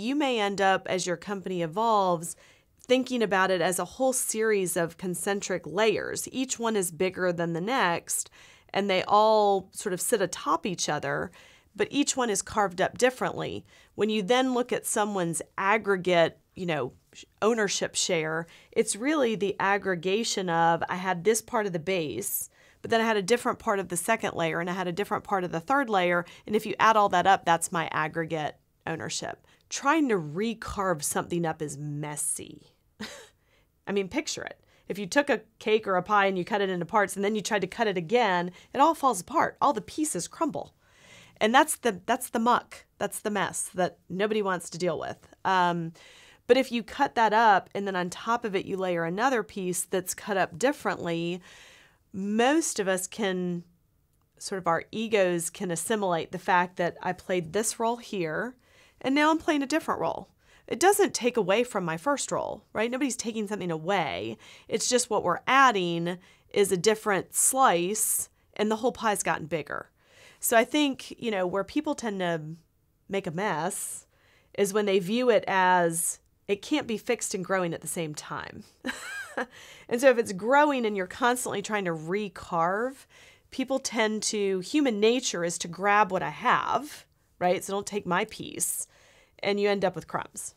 You may end up, as your company evolves, thinking about it as a whole series of concentric layers. Each one is bigger than the next, and they all sort of sit atop each other, but each one is carved up differently. When you then look at someone's aggregate, you know, ownership share, it's really the aggregation of I had this part of the base, but then I had a different part of the second layer and I had a different part of the third layer. And if you add all that up, that's my aggregate ownership. Trying to recarve something up is messy. I mean, picture it. If you took a cake or a pie and you cut it into parts and then you tried to cut it again, it all falls apart. All the pieces crumble. And that's the that's the muck. That's the mess that nobody wants to deal with. Um, but if you cut that up and then on top of it you layer another piece that's cut up differently, most of us can sort of our egos can assimilate the fact that I played this role here and now I'm playing a different role. It doesn't take away from my first role, right? Nobody's taking something away. It's just what we're adding is a different slice and the whole pie's gotten bigger. So I think, you know, where people tend to make a mess is when they view it as it can't be fixed and growing at the same time. and so if it's growing and you're constantly trying to recarve, people tend to, human nature is to grab what I have, right? So don't take my piece, and you end up with crumbs.